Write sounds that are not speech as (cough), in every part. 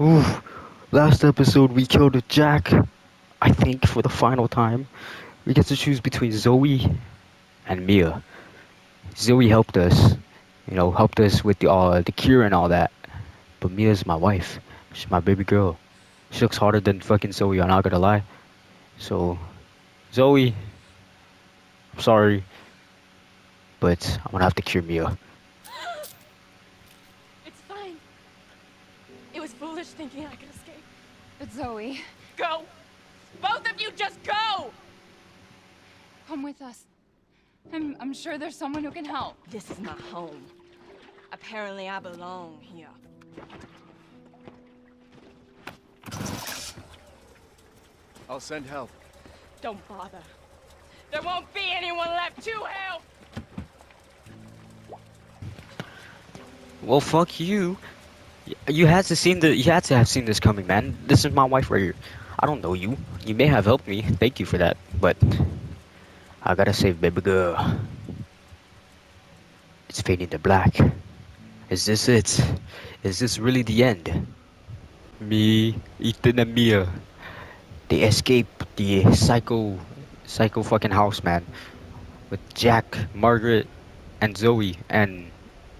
Ooh, last episode we killed Jack. I think for the final time, we get to choose between Zoe and Mia. Zoe helped us, you know, helped us with the uh, the cure and all that. But Mia's my wife. She's my baby girl. She looks harder than fucking Zoe. I'm not gonna lie. So, Zoe, I'm sorry, but I'm gonna have to cure Mia. It's fine. It was foolish (laughs) thinking I could escape. But Zoe, Go! Both of you just go! come with us. I'm, I'm sure there's someone who can help. This is my home. Apparently I belong here. I'll send help. Don't bother. There won't be anyone left to help! Well, fuck you. You had to seen the. You had to have seen this coming, man. This is my wife right here. I don't know you. You may have helped me. Thank you for that. But I gotta save baby girl. It's fading to black. Is this it? Is this really the end? Me, Ethan, and Mia. They escape the psycho, psycho fucking house, man. With Jack, Margaret, and Zoe, and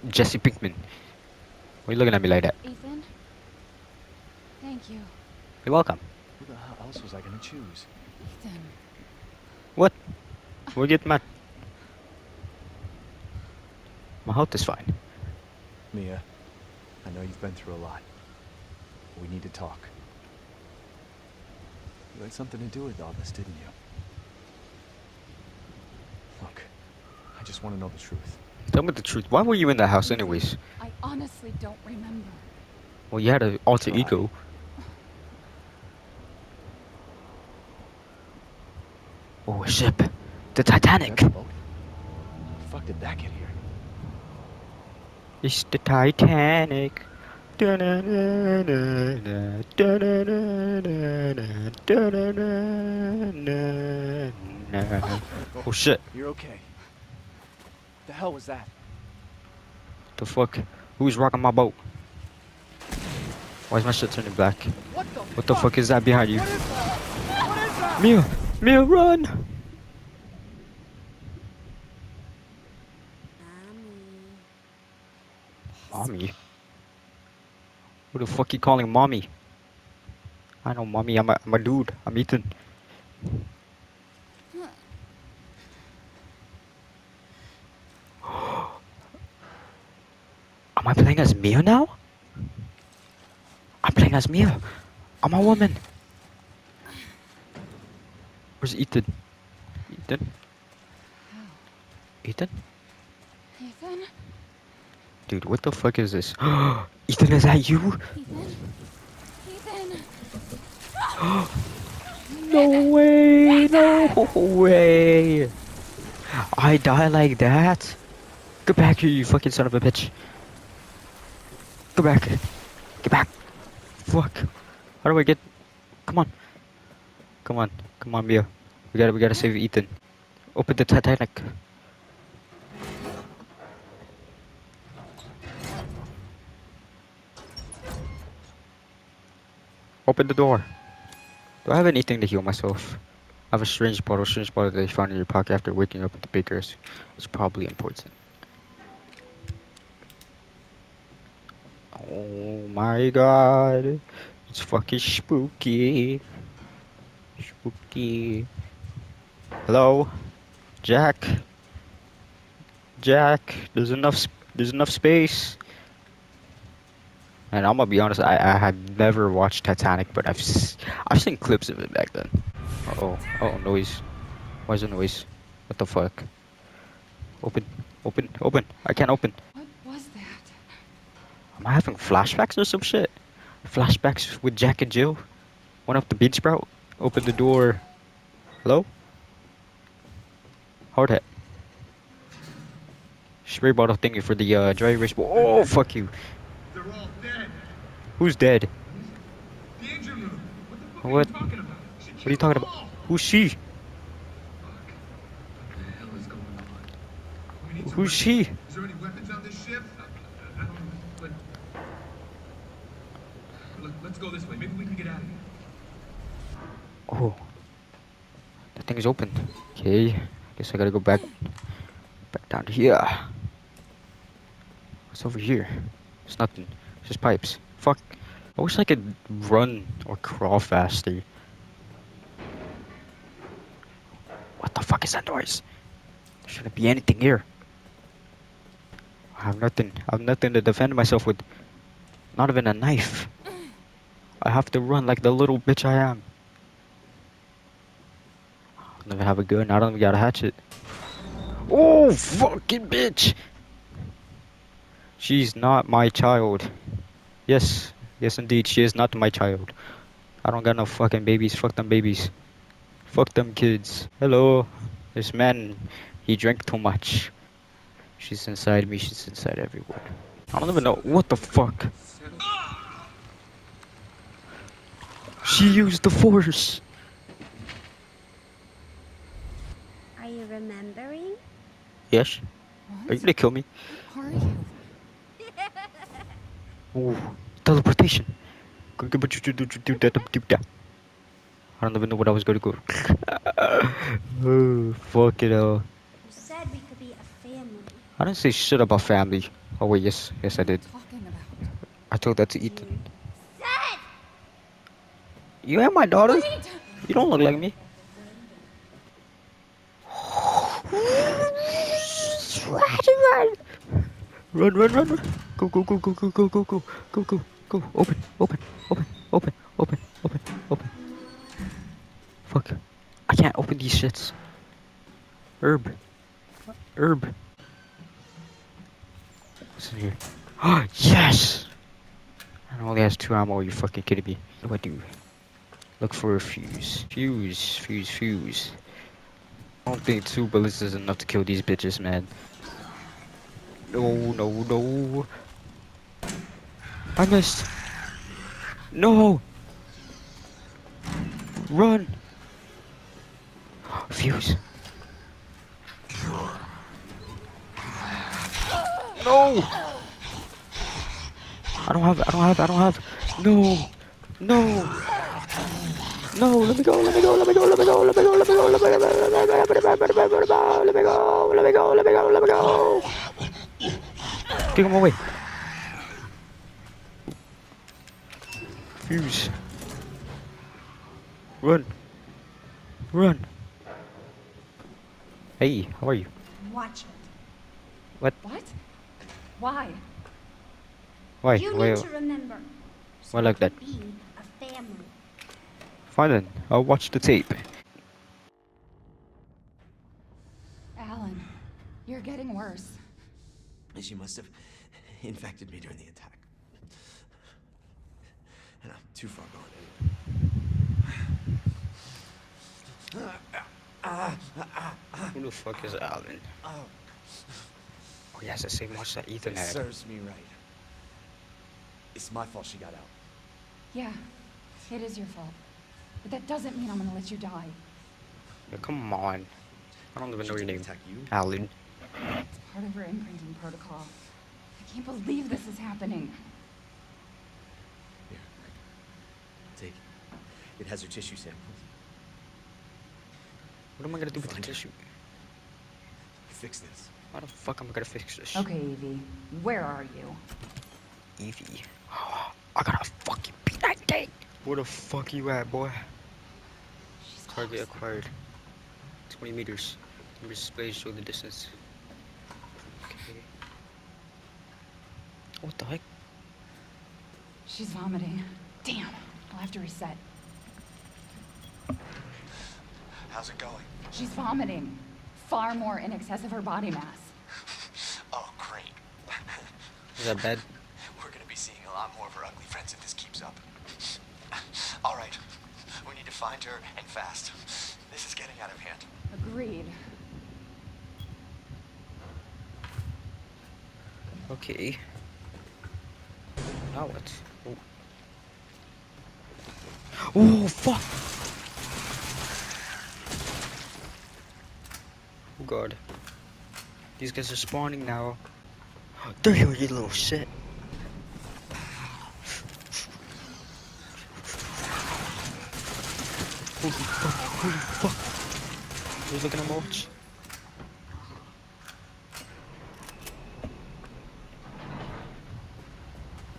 Jesse Pinkman. Why are you looking at me like that? Ethan? Thank you. You're welcome. Who the hell else was I gonna choose? Ethan. What? We'll get mad. My health is fine. Mia, I know you've been through a lot. We need to talk. You had something to do with all this, didn't you? Look, I just want to know the truth. Tell me the truth. Why were you in that house anyways? I honestly don't remember. Well, you had an alter Why? ego. (laughs) Oh, a ship. The Titanic. That's a boat. How the fuck did that get here? It's the Titanic. Oh shit. You're okay. The hell was that? The fuck? Who's rocking my boat? Why is my shit turning black? What the What the fuck is that behind you? What is that? What is that? Mia! Mia, run! Mommy? Who the fuck you calling mommy? I know mommy, I'm a, I'm a dude. I'm Ethan. Am I playing as Mia now? I'm playing as Mia. I'm a woman. Where's Ethan? Ethan? Ethan? Ethan? Dude, what the fuck is this? (gasps) Ethan, is that you? Ethan? Ethan? No (gasps) way! No way! I die like that? Get back here, you fucking son of a bitch. Go back. Get back. Fuck. How do I get... Come on. Come on. Come on, Mia. We gotta, we gotta save Ethan. Open the Titanic. Open the door. Do I have anything to heal myself? I have a strange bottle, strange bottle that you found in your pocket after waking up at the baker's. It's probably important. Oh my god. It's fucking spooky. Spooky. Hello? Jack? Jack, there's enough there's enough space. And I'm gonna be honest, I, I had never watched Titanic, but I've I've seen clips of it back then. Uh oh, oh noise. Why is there noise? What the fuck? Open, open, open. I can't open. What was that? Am I having flashbacks or some shit? Flashbacks with Jack and Jill? Went up the bean sprout? Open the door. Hello? Hard hat. Spray bottle thingy for the uh, dry erase. bo- Oh, fuck you. They're all dead. Who's dead? The engine room. What the fuck What? are you talking about? What are you talking about? Who's she? Fuck. What the hell is going on? We need to Who's she? Is there any weapons on this ship? I, I, I don't know, but... Let, let's go this way. Maybe we can get out of here. Oh. The thing is open. Okay. Guess I gotta go back back down here. What's over here? It's nothing. It's just pipes. Fuck. I wish I could run or crawl faster. What the fuck is that noise? There shouldn't be anything here. I have nothing. I have nothing to defend myself with. Not even a knife. I have to run like the little bitch I am. I don't even have a gun. I don't even got a hatchet. Oh, fucking bitch! She's not my child. Yes, yes indeed, she is not my child. I don't got no fucking babies. Fuck them babies. Fuck them kids. Hello. This man, he drank too much. She's inside me, she's inside everyone. I don't even know. What the fuck? She used the force. Are you remembering? Yes? Are you gonna kill me? Who are you? Ooh, teleportation. I don't even know what I was gonna go. (laughs) oh, fuck it all. You said we could be a family. I didn't say shit about family. Oh wait, yes, yes I did. Talking about. I told that to Ethan. You ain't my daughter. You don't look like me. Run, run, run, run. run. Go, go, go, go, go, go, go, go, go, go, go. Open, open, open, open, open, open, open. Fuck. I can't open these shits. Herb. Herb. What's in here? Oh, (gasps) yes! And only has two ammo, you fucking kidding me. What do I do? Look for a fuse. Fuse, fuse, fuse. I don't think two bullets is enough to kill these bitches, man. No, no, no. I missed. No. Run. Fuse. No. I don't have. I don't have. I don't have. No. No. No, let me go, let me go, let me go, let me go, let me go, let me go, let me go, let me go, let me go, let me go, let me go, let me go, let me go, let me go. Get him away. Fuse. Run. Run. Hey, how are you? Watch it. What? Why? Why? you Why? need to remember. Why like that? Be. Fine then. I'll watch the tape. Alan, you're getting worse. She must have infected me during the attack. And I'm too far gone anyway. Who the fuck is Alan? Oh, Oh, he has the same watch that Ethan it had. serves me right. It's my fault she got out. Yeah, it is your fault. But that doesn't mean I'm gonna let you die. Yeah, come on. I don't even know your didn't name. you. Alan. It's part of her imprinting protocol. I can't believe this is happening. Here. Take it. It has her tissue samples. What am I gonna do with the her. tissue? Fix this. How the fuck am I gonna fix this? Okay, Evie, where are you? Evie. (gasps) I gotta fucking beat that thing. Where the fuck you at, boy? She's Target acquired. 20 meters. Number displays show the distance. Okay. What the heck? She's vomiting. Damn, I'll have to reset. How's it going? She's vomiting. Far more in excess of her body mass. (laughs) Oh, great. Is that bad? We're gonna be seeing a lot more of her ugly friends if this keeps up. (laughs) All right. We need to find her and fast. This is getting out of hand. Agreed. Okay. Now what? Oh. Oh fuck! Oh god. These guys are spawning now. There you are, you little shit. Holy fuck, holy fuck. He's looking at watch.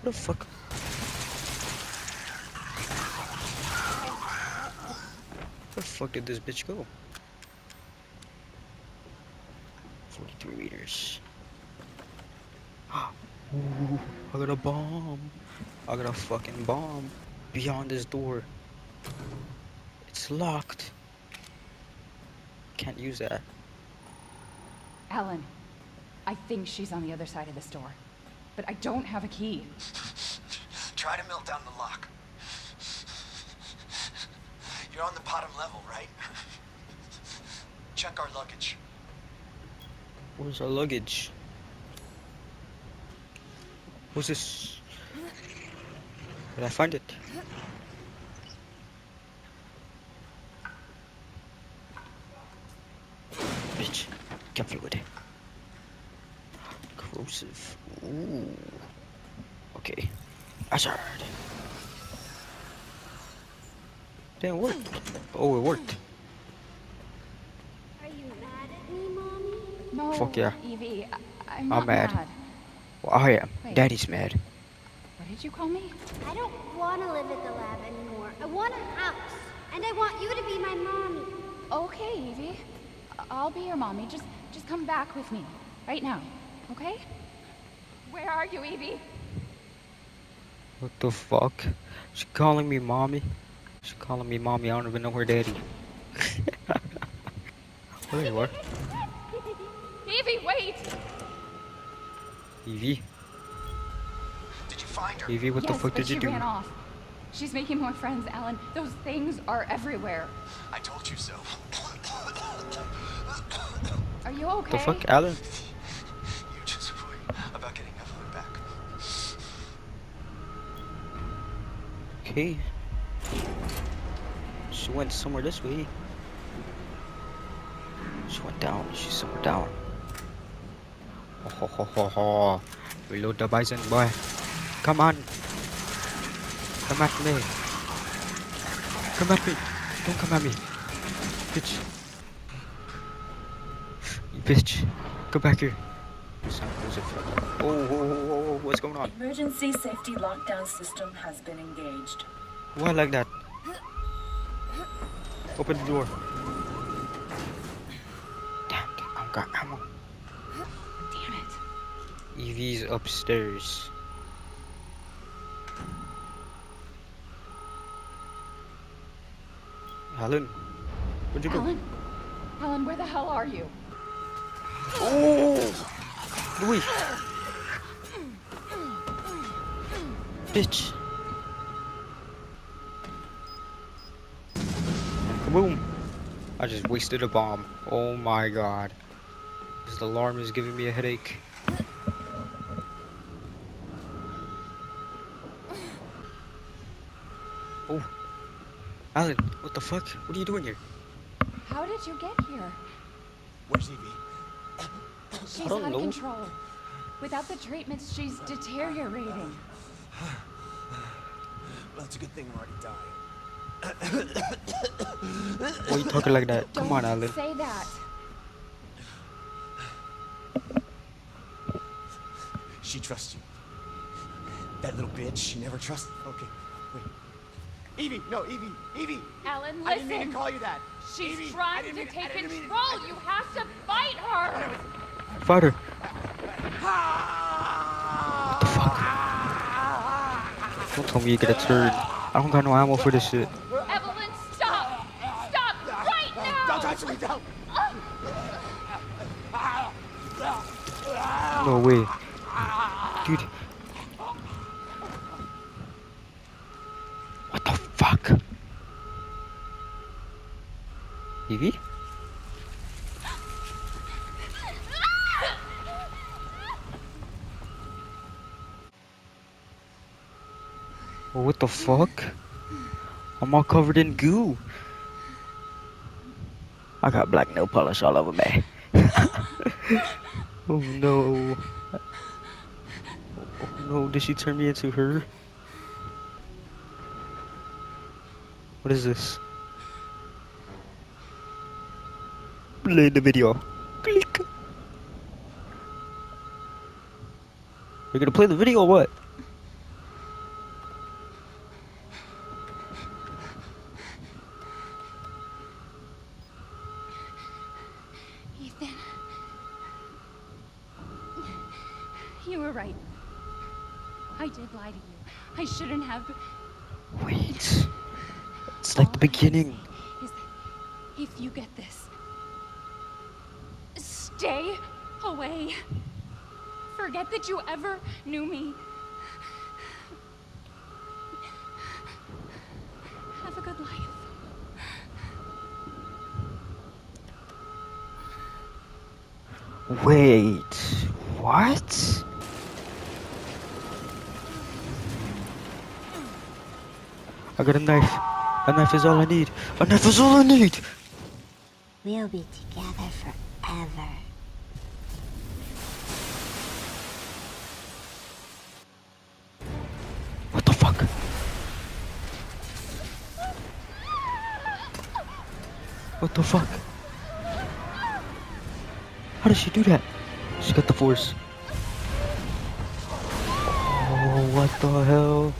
What the fuck? Where the fuck did this bitch go? 43 meters. Ooh, (gasps) I got a bomb. I got a fucking bomb beyond this door. It's locked. Can't use that. Alan, I think she's on the other side of this door. But I don't have a key. (laughs) Try to melt down the lock. You're on the bottom level, right? (laughs) Check our luggage. Where's our luggage? What's this? Did I find it? Bitch, get fluid. Corrosive. Ooh. Okay. Hazard. Damn, it worked. Oh, it worked. Are you mad at me, Mommy? No, Fuck yeah. Evie, I- I'm I'm not mad. mad. Well, I am. Wait. Daddy's mad. What did you call me? I don't want to live at the lab anymore. I want a house. And I want you to be my mommy. Okay, Evie. I'll be your mommy. Just, just come back with me right now, okay? Where are you, Evie? What the fuck? She calling me mommy? She calling me mommy. I don't even know her daddy. (laughs) there you are. Evie, wait! Evie. Did you find her? Evie, what yes, the fuck did you she do? ran off. She's making more friends, Alan. Those things are everywhere. I told you so. Are you okay? The fuck, Alan? you just worry about getting Evelyn back. Okay. She went somewhere this way. She went down. She's somewhere down. Ho ho ho ho ho. Reload the bison, boy. Come on. Come at me. Come at me. Don't come at me. Bitch. You bitch. Go back here. Oh, oh, oh, oh, oh, what's going on? Emergency safety lockdown system has been engaged. Why like that? Open the door. Damn, I don't got ammo. Damn it. Evie's upstairs. Helen, where'd you go? Alan? Alan, where the hell are you? Oh! Louis! Bitch! Kaboom! I just wasted a bomb. Oh my god. This alarm is giving me a headache. Oh. Alan, what the fuck? What are you doing here? How did you get here? Where's Evie? She's out of know. control. Without the treatments, she's deteriorating. Well, it's a good thing we're already dying. Why are you talking like that? Come Don't on, Alan. say that. She trusts you. That little bitch, she never trusts. Okay, wait. Evie, no, Evie, Evie. Alan, I didn't mean to listen. call you that. She's Evie, trying to mean- take didn't mean- control. You have to fight her. Fight her. Ah! Don't tell me you get a turd. I don't got no ammo for this shit. Evelyn, stop! Stop right now! Don't touch me, don't. No way. Dude. What the fuck? Evie? What the fuck? I'm all covered in goo. I got black nail polish all over me. (laughs) oh no. Oh no, did she turn me into her? What is this? Play the video. Click. You're gonna play the video or what? Beginning. Is if you get this, stay away. Forget that you ever knew me. Have a good life. Wait. What? I got a knife. A knife is all I need. A knife is all I need. We'll be together forever. What the fuck? What the fuck? How does she do that? She got the force. Oh, what the hell?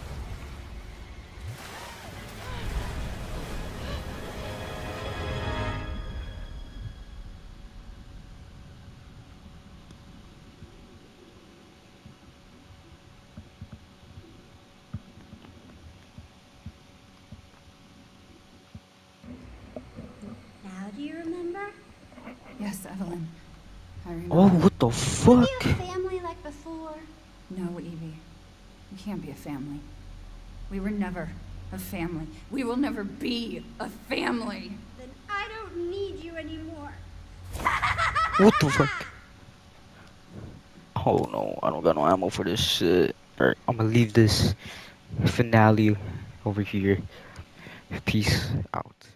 Yes, Evelyn. I remember. Oh, what the Are fuck? you a family like before? No, Evie. We can't be a family. We were never a family. We will never be a family. Then I don't need you anymore. What the fuck? Oh no, I don't got no ammo for this shit. Alright, I'm gonna leave this finale over here. Peace out.